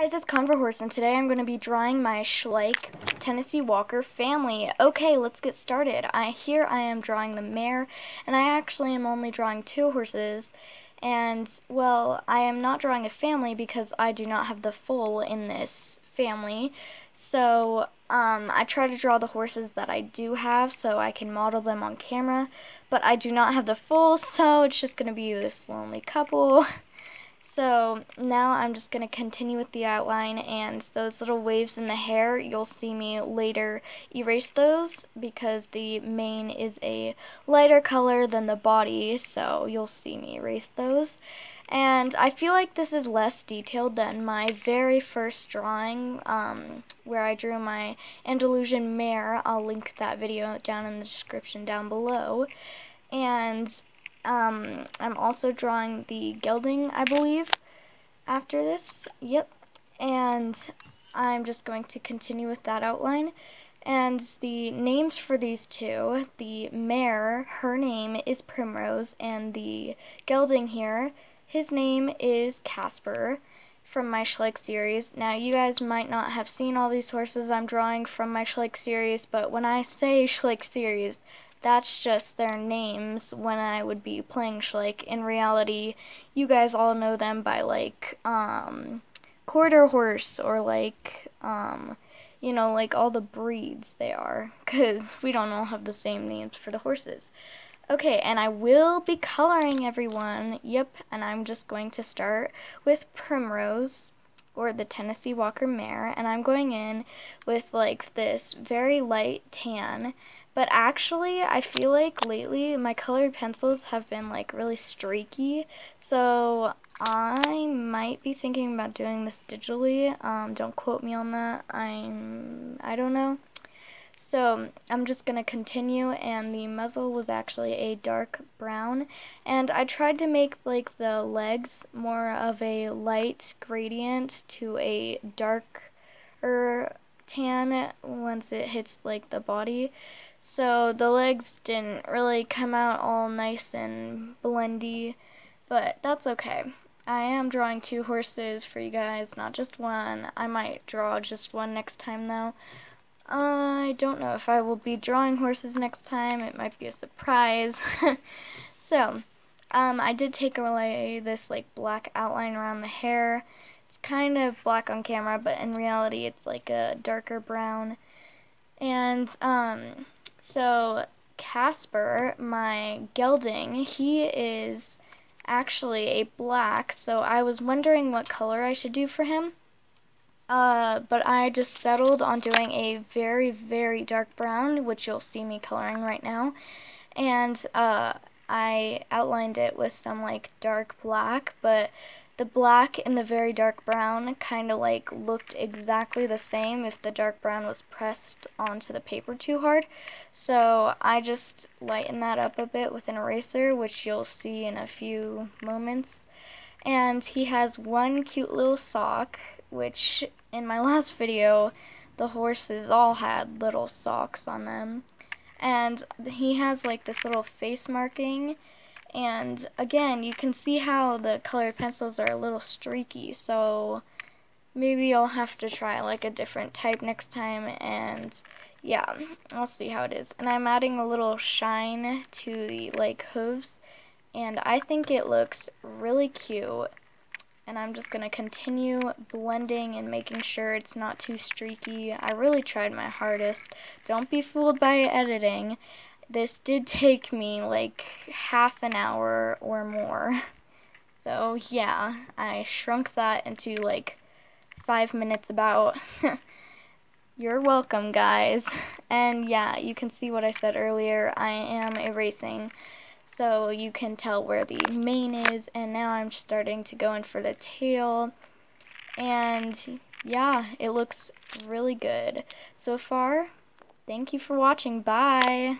guys, it's Converhorse, and today I'm going to be drawing my Schleich Tennessee Walker family. Okay, let's get started. I Here I am drawing the mare, and I actually am only drawing two horses, and, well, I am not drawing a family because I do not have the foal in this family, so um, I try to draw the horses that I do have so I can model them on camera, but I do not have the foal, so it's just going to be this lonely couple. So now I'm just going to continue with the outline and those little waves in the hair, you'll see me later erase those because the mane is a lighter color than the body, so you'll see me erase those. And I feel like this is less detailed than my very first drawing um, where I drew my Andalusian mare. I'll link that video down in the description down below. And um, I'm also drawing the gelding, I believe, after this. Yep. And I'm just going to continue with that outline. And the names for these two, the mare, her name is Primrose, and the gelding here, his name is Casper from my Schleich series. Now, you guys might not have seen all these horses I'm drawing from my Schleich series, but when I say Schleich series, that's just their names when I would be playing Schleich. In reality, you guys all know them by like um, quarter horse or like um, you know like all the breeds they are because we don't all have the same names for the horses. Okay, and I will be coloring everyone. Yep, and I'm just going to start with Primrose or the Tennessee Walker Mare, and I'm going in with like this very light tan but actually, I feel like lately my colored pencils have been like really streaky. So I might be thinking about doing this digitally. Um, don't quote me on that. I'm, I don't know. So I'm just going to continue and the muzzle was actually a dark brown and I tried to make like the legs more of a light gradient to a darker tan once it hits like the body so the legs didn't really come out all nice and blendy, but that's okay. I am drawing two horses for you guys, not just one. I might draw just one next time though. I don't know if I will be drawing horses next time. It might be a surprise. so, um, I did take away this like black outline around the hair. It's kind of black on camera, but in reality it's like a darker brown. And, um, so Casper, my gelding, he is actually a black, so I was wondering what color I should do for him. Uh, but I just settled on doing a very, very dark brown, which you'll see me coloring right now. And, uh, I outlined it with some, like, dark black, but the black and the very dark brown kind of like looked exactly the same if the dark brown was pressed onto the paper too hard. So I just lightened that up a bit with an eraser, which you'll see in a few moments. And he has one cute little sock, which in my last video, the horses all had little socks on them. And he has like this little face marking and again, you can see how the colored pencils are a little streaky, so maybe I'll have to try like a different type next time and yeah, I'll see how it is. And I'm adding a little shine to the like hooves and I think it looks really cute. And I'm just going to continue blending and making sure it's not too streaky. I really tried my hardest. Don't be fooled by editing this did take me like half an hour or more. So yeah, I shrunk that into like five minutes about. You're welcome, guys. And yeah, you can see what I said earlier. I am erasing so you can tell where the mane is. And now I'm starting to go in for the tail. And yeah, it looks really good. So far, thank you for watching. Bye.